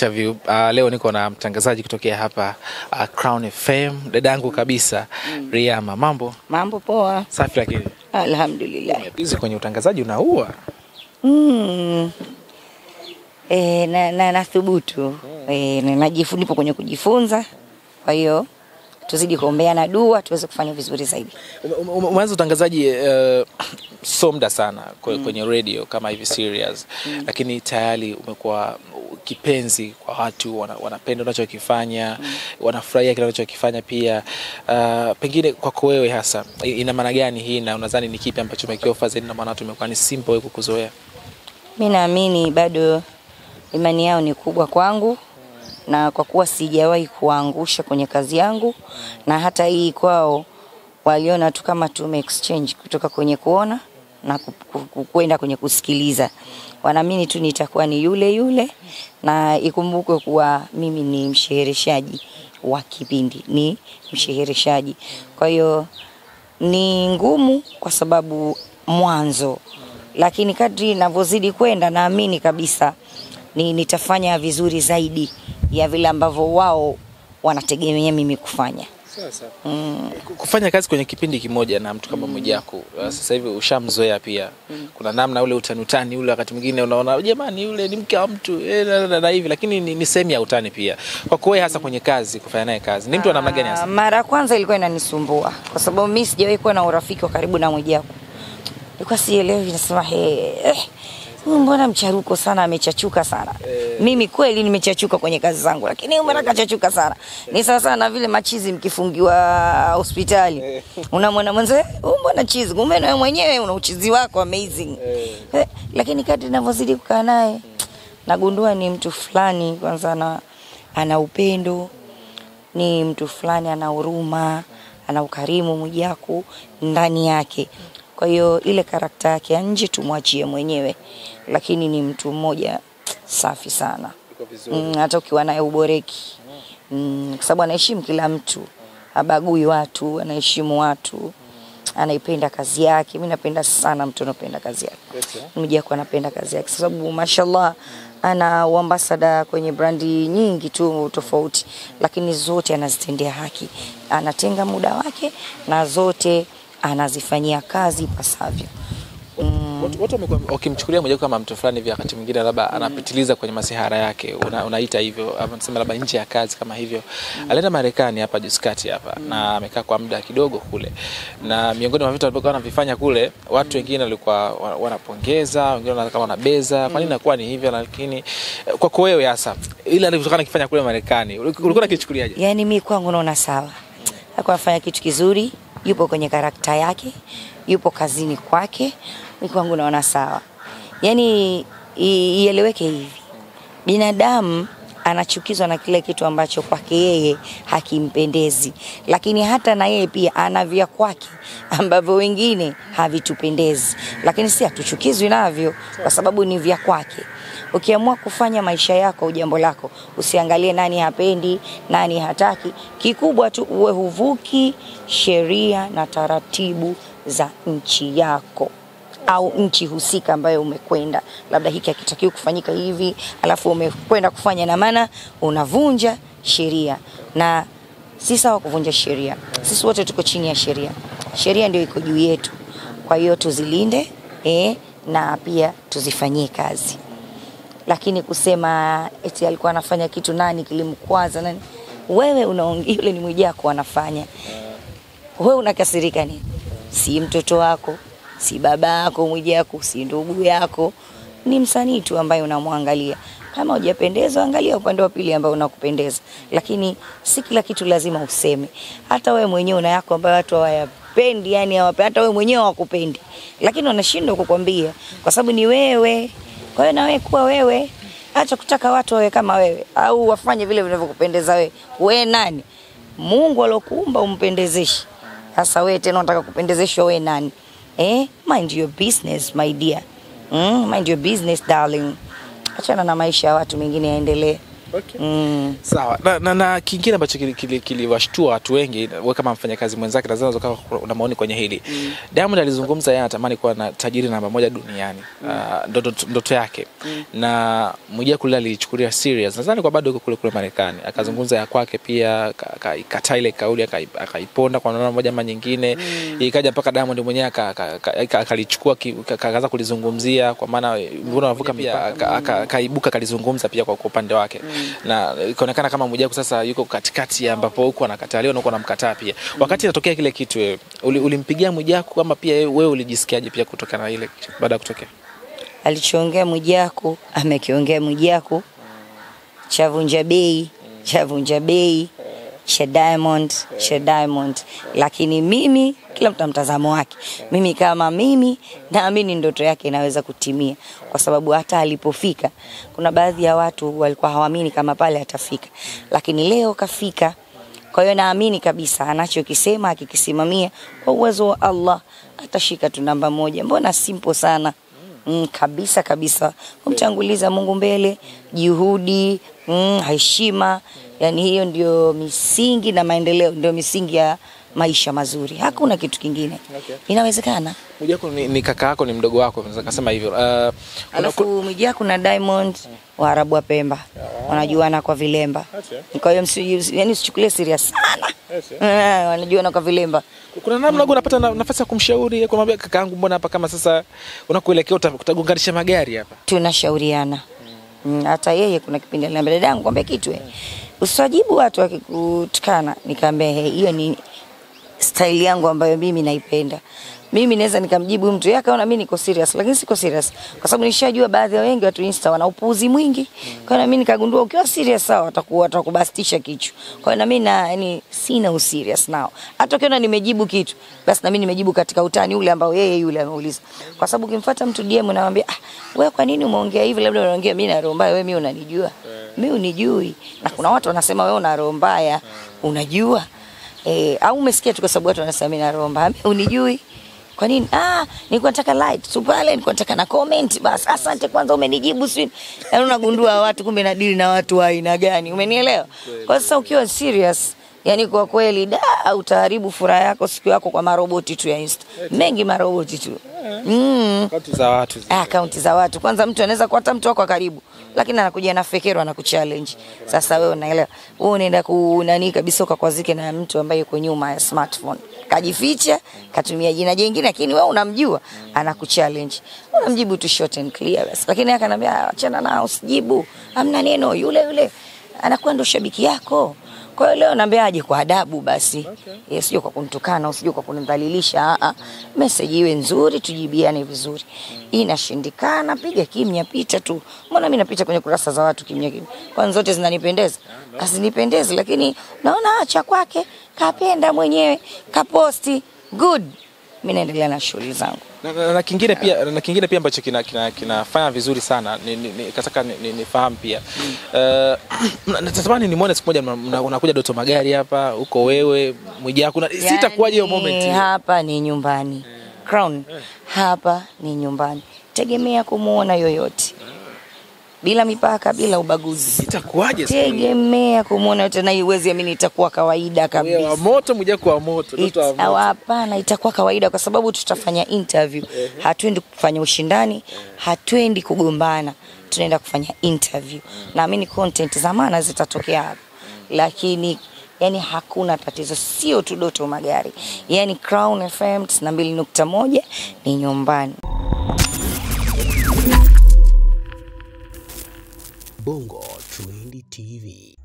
interview. Uh, leo niko na mtangazaji kutokea hapa uh, Crown FM, dadangu kabisa mm. Riyama. Mambo Mambo poa, safi, lakini alhamdulillah. bizi kwenye utangazaji unaua. Mm. E, na, na na thubutu e, na- najifu- nipo kwenye kujifunza, kwa hiyo tuzidi kuombea na dua tuweze kufanya vizuri zaidi. Ume- ume- Umeanza utangazaji uh, so muda sana kwenye mm. radio kama hivi serious, mm. lakini tayari umekuwa kipenzi kwa watu, wana- wanapenda unachokifanya, wanafurahia kile unachokifanya pia. Uh, pengine kwako wewe hasa ina maana gani hii, na unadhani ni kipi ambacho umekiofa zaidi na maana watu wamekuwa ni simple wewe kukuzoea? Mi naamini bado imani yao ni kubwa kwangu, na kwa kuwa sijawahi kuwaangusha kwenye kazi yangu, na hata hii kwao waliona tu kama tume exchange kutoka kwenye kuona na kwenda kwenye kusikiliza. Wanaamini tu nitakuwa ni yule yule, na ikumbukwe kuwa mimi ni mshehereshaji wa kipindi, ni mshehereshaji. Kwa hiyo ni ngumu kwa sababu mwanzo, lakini kadri ninavyozidi kwenda, naamini kabisa ni nitafanya vizuri zaidi ya vile ambavyo wao wanategemea mimi kufanya. Ku- kufanya kazi kwenye kipindi kimoja na mtu kama Mwijaku mm. sasa hivi ushamzoea pia. mm. Kuna namna ule utani utani ule, wakati mwingine unaona jamani, yule ni mke wa mtu eh, na, na, na hivi, lakini ni, ni sehemu ya utani pia. Kwa kuwe hasa kwenye kazi, kufanya naye kazi, ni mtu wa namna gani Ah, hasa? Mara ya kwanza ilikuwa inanisumbua kwa sababu mimi sijawahi kuwa na urafiki wa karibu na Mwijaku. nilikuwa sielewi, nasema he, eh, mbona mcharuko sana, amechachuka sana. Mimi kweli nimechachuka kwenye kazi zangu, lakini mbona kachachuka sana. Ni sawa sana na vile machizi mkifungiwa hospitali, unamwona mwenze, huyu mbona chizi, kumbe na mwenyewe una uchizi wako amazing. Eh, lakini kadri ninavyozidi kukaa naye nagundua ni mtu fulani kwanza ana, ana upendo ni mtu fulani ana huruma, ana ukarimu Mwijaku ndani yake. Kwa hiyo ile karakta yake ya nje tumwachie mwenyewe, lakini ni mtu mmoja safi sana. Mm, hata ukiwa naye uboreki. Mm, kwa sababu anaheshimu kila mtu, abagui watu, anaheshimu watu, anaipenda kazi yake. Mimi napenda sana mtu anapenda kazi yake. Mwijaku anapenda kazi yake, sababu mashallah ana uambasada kwenye brandi nyingi tu tofauti, lakini zote anazitendea haki, anatenga muda wake na zote anazifanyia kazi ipasavyo. Watu watu wamekuwa wakimchukulia Mwijaku kama mtu fulani hivi, wakati mwingine labda anapitiliza kwenye masihara yake, una, unaita hivyo ama tuseme labda nje ya kazi kama hivyo. Mm. Alienda Marekani hapa juzi kati hapa na amekaa kwa muda kidogo kule, na miongoni mwa vitu alivyokuwa anavifanya kule, watu wengine walikuwa wanapongeza, wengine wanaona kama wanabeza, kwa nini inakuwa ni hivyo? Lakini kwa kwako wewe hasa ile alivyotokana kifanya kule Marekani, ulikuwa unakichukuliaje? Yani mimi kwangu naona sawa, alikuwa kitu kizuri, yupo kwenye karakta yake, yupo kazini kwake, mimi kwangu naona sawa. Yani ieleweke hivi, binadamu anachukizwa na kile kitu ambacho kwake yeye hakimpendezi, lakini hata na yeye pia ana vya kwake ambavyo wengine havitupendezi, lakini si hatuchukizwi navyo kwa sababu ni vya kwake. Ukiamua kufanya maisha yako jambo lako, usiangalie nani hapendi, nani hataki. Kikubwa tu uwe huvuki sheria na taratibu za nchi yako au nchi husika ambayo umekwenda, labda hiki hakitakiwi kufanyika hivi, alafu umekwenda kufanya, na maana unavunja sheria, na si sawa kuvunja sheria. Sisi wote tuko chini ya sheria, sheria ndio iko juu yetu. Kwa hiyo tuzilinde eh, na pia tuzifanyie kazi lakini kusema eti alikuwa anafanya kitu nani kilimkwaza nani, wewe unaongea, yule ni Mwijaku anafanya, wewe unakasirika nini? Si mtoto wako, si baba yako Mwijaku, si ndugu yako, ni msanii tu ambaye unamwangalia. Kama hujapendezwa, angalia upande wa pili ambao unakupendeza, lakini si kila kitu lazima useme. Hata wewe mwenyewe una yako ambayo watu hawayapendi, yani hawape, hata wewe mwenyewe hawakupendi, lakini wanashindwa kukwambia kwa sababu ni wewe. Kwa hiyo na wewe kuwa wewe, acha kutaka watu wawe kama wewe au wafanye vile vinavyokupendeza wewe. Wewe nani? Mungu alokuumba umpendezeshe. Sasa wewe tena unataka kupendezeshwa wewe nani? Eh, mind your business my dear. Mm, mind your business darling. Achana na maisha ya watu mengine yaendelee. Okay. mm. Sawa na, na, na kingine ambacho kiliwashtua kili, watu wengi, wewe kama mfanyakazi mwenzake, nadhani unaweza una maoni kwenye hili mm. Diamond alizungumza yeye anatamani kuwa na tajiri namba moja duniani mm. uh, ndoto, ndoto yake mm. na Mwijaku kule alichukulia serious, nadhani kwa bado yuko kule kule Marekani, akazungumza ya kwake pia, akaikataa ile kauli, akaiponda kwa namna moja ama nyingine mm. ikaja mpaka Diamond mwenyewe aka- aka- aka- akalichukua akaanza kulizungumzia kwa maana mbona unavuka pia aka- aka- akaibuka akalizungumza pia kwa kwa upande wake na ikaonekana kama Mwijaku sasa yuko katikati ambapo huko anakataliwa na huko anamkataa pia. Wakati inatokea kile kitu wewe uli- ulimpigia Mwijaku ama pia wewe ulijisikiaje pia kutokana na ile baada ya kutokea? alichoongea Mwijaku amekiongea Mwijaku, chavunja bei chavunja bei cha Diamond she Diamond, lakini mimi, kila mtu mtazamo wake. Mimi kama mimi naamini ndoto yake inaweza kutimia, kwa sababu hata alipofika kuna baadhi ya watu walikuwa hawaamini kama pale atafika, lakini leo kafika. Kwa hiyo naamini kabisa anachokisema akikisimamia kwa uwezo wa Allah atashika tu namba moja. Mbona simple sana mm, kabisa kabisa, kumtanguliza Mungu mbele, juhudi mm, heshima, yani hiyo ndio misingi na maendeleo, ndio misingi ya maisha mazuri. Hakuna kitu kingine, Okay. inawezekana. Mwijaku ni, ni kaka yako, ni mdogo wako, naweza kusema hivyo. Uh, kuna- Alafu Mwijaku na Diamond Waarabu wa Pemba wanajuana kwa vilemba, kwa hiyo yani usichukulie serious sana Eh, wanajuana kwa vilemba. kuna namna gani unapata na- nafasi ya kumshauri kumwambia kakaangu, mbona hapa kama sasa unakuelekea uta- utagonganisha magari hapa? tunashauriana Mm, hata yeye kuna kipindi aliniambia dada yangu kwambia kitu eh. Usiwajibu watu wakikutukana. Nikamwambia "Hey, hiyo ni style yangu ambayo mimi naipenda. Mimi naweza nikamjibu mtu yeye akaona mimi niko serious lakini siko serious kwa sababu nishajua baadhi ya wengi watu Insta wana upuuzi mwingi. Kwa hiyo na mimi nikagundua ukiwa serious sawa watakuwa watakubastisha kichwa. Kwa hiyo na mimi na yani sina userious nao. Hata ukiona nimejibu kitu basi na mimi nimejibu katika utani ule ambao yeye yule ameuliza. Kwa sababu ukimfuata mtu DM unamwambia ah, wewe kwa nini umeongea hivi labda unaongea mimi na roho mbaya wewe mimi unanijua. Mimi unijui. Na kuna watu wanasema wewe una roho mbaya. Unajua? Eh, au umesikia tu kwa sababu watu wanasema mimi na roho mbaya. Unijui. Kwa nini? Ah, nilikuwa nataka light tu pale, nilikuwa nataka na comment basi. Asante kwanza umenijibu si. Yaani unagundua watu kumbe na deal na watu wa aina gani. Umenielewa? Kwa sasa ukiwa serious Yaani kwa kweli da utaharibu furaha yako siku yako kwa maroboti tu ya Insta. Mengi maroboti tu. Mm. Akaunti za watu Ah, akaunti za watu. Kwanza mtu anaweza kuwa hata mtu wako karibu, lakini anakuja na fekero anakuchallenge. Sasa wewe unaelewa. Wewe unaenda kunani kabisa ukakwazike na mtu ambaye yuko nyuma ya smartphone. Kajificha, katumia jina jingine lakini wewe unamjua, anakuchallenge. Unamjibu tu short and clear basi. Lakini yeye akanambia achana nao usijibu. amna neno yule yule. Anakuwa ndo shabiki yako. Kwa hiyo leo naambia aje kwa adabu basi. Okay. Yes, sio kwa kunitukana, usijue kwa kunidhalilisha. Ah ah. Message iwe nzuri, tujibiane vizuri. mm. Inashindikana, piga kimya, pita tu. Mbona mimi napita kwenye kurasa za watu kimya kimya? Kwani zote zinanipendeza? Asinipendezi, lakini naona acha kwake, kapenda mwenyewe, kaposti. Good. Mimi naendelea na shughuli zangu. na, na, na kingine pia na kingine pia ambacho kinafanya kina, kina, vizuri sana ni, ni, ni, nifahamu ni, ni pia uh, natamani nimwone siku moja unakuja Doto Magari hapa huko wewe Mwijaku yani, sitakuwaje hiyo moment. Hapa ni nyumbani. yeah. Crown. yeah. Hapa ni nyumbani. Tegemea kumuona yoyote. Bila mipaka, bila ubaguzi. Itakuwaje? Tegemea kumuona yote na iwezi amini itakuwa kawaida Wewe wa kabisa. moto Mwijaku wa moto ndoto wa moto Hapana, itakuwa kawaida kwa sababu tutafanya interview. Hatuendi kufanya ushindani, hatuendi kugombana, tunaenda kufanya interview. Naamini content za maana zitatokea hapo, lakini yani hakuna tatizo, sio tu Doto Magari, yani Crown FM 92.1 ni nyumbani. Bongo Trendy TV.